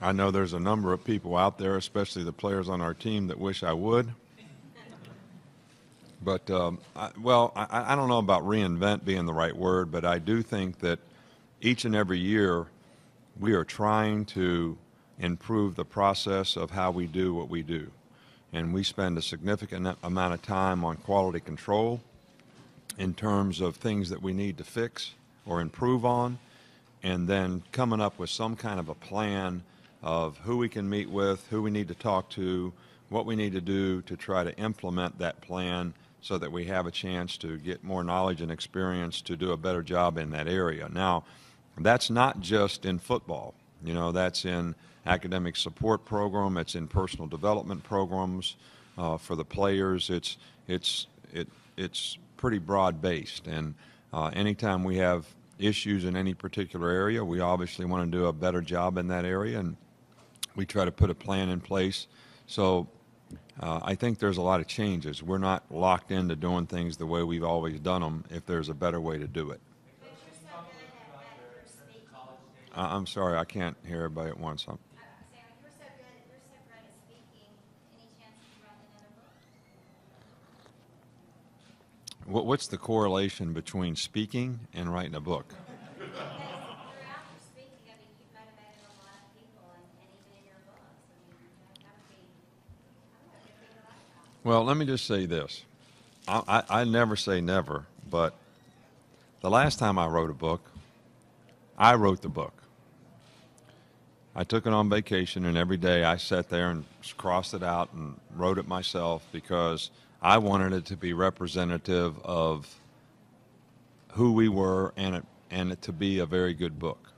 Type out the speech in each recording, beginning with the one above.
I know there's a number of people out there, especially the players on our team, that wish I would. But, um, I, well, I, I don't know about reinvent being the right word, but I do think that each and every year we are trying to improve the process of how we do what we do. And we spend a significant amount of time on quality control in terms of things that we need to fix or improve on, and then coming up with some kind of a plan of who we can meet with, who we need to talk to, what we need to do to try to implement that plan so that we have a chance to get more knowledge and experience to do a better job in that area. Now, that's not just in football. You know, that's in academic support program. It's in personal development programs uh, for the players. It's it's it it's pretty broad based. And uh, anytime we have issues in any particular area, we obviously want to do a better job in that area, and we try to put a plan in place. So uh, I think there's a lot of changes. We're not locked into doing things the way we've always done them. If there's a better way to do it. I'm sorry, I can't hear everybody at once. I'm, what's the correlation between speaking and writing a book? Well, let me just say this. I, I, I, never say never, but the last time I wrote a book, I wrote the book. I took it on vacation, and every day I sat there and crossed it out and wrote it myself because I wanted it to be representative of who we were and it, and it to be a very good book.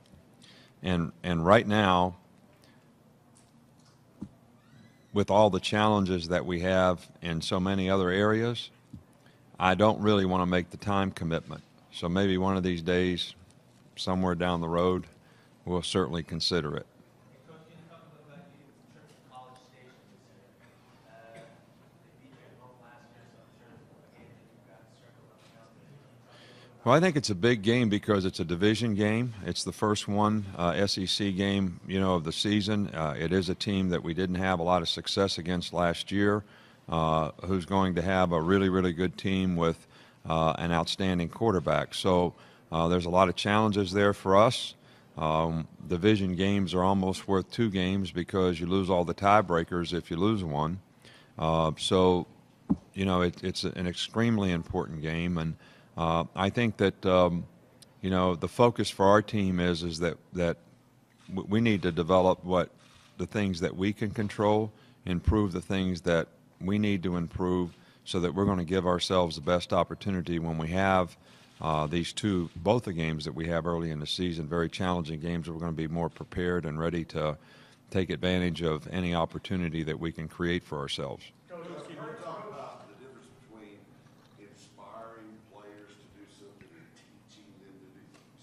And, and right now, with all the challenges that we have in so many other areas, I don't really want to make the time commitment. So maybe one of these days, somewhere down the road, we'll certainly consider it. Well, I think it's a big game because it's a division game. It's the first one uh, SEC game, you know, of the season. Uh, it is a team that we didn't have a lot of success against last year, uh, who's going to have a really, really good team with uh, an outstanding quarterback. So uh, there's a lot of challenges there for us. Um, division games are almost worth two games because you lose all the tiebreakers if you lose one. Uh, so, you know, it, it's an extremely important game and. Uh, I think that um, you know the focus for our team is is that that we need to develop what the things that we can control, improve the things that we need to improve, so that we're going to give ourselves the best opportunity when we have uh, these two, both the games that we have early in the season, very challenging games. We're going to be more prepared and ready to take advantage of any opportunity that we can create for ourselves.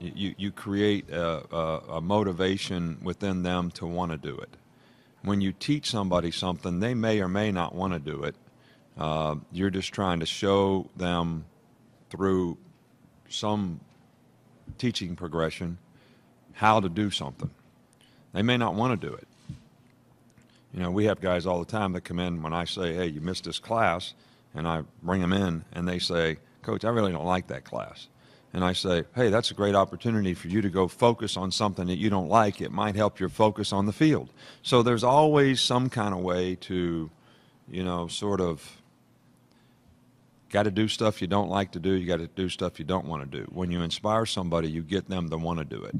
You, you create a, a, a motivation within them to want to do it when you teach somebody something, they may or may not want to do it. Uh, you're just trying to show them through some teaching progression how to do something. They may not want to do it. You know, we have guys all the time that come in when I say, hey, you missed this class, and I bring them in, and they say, Coach, I really don't like that class and I say, hey, that's a great opportunity for you to go focus on something that you don't like. It might help your focus on the field. So there's always some kind of way to, you know, sort of got to do stuff you don't like to do. You got to do stuff you don't want to do. When you inspire somebody, you get them to want to do it.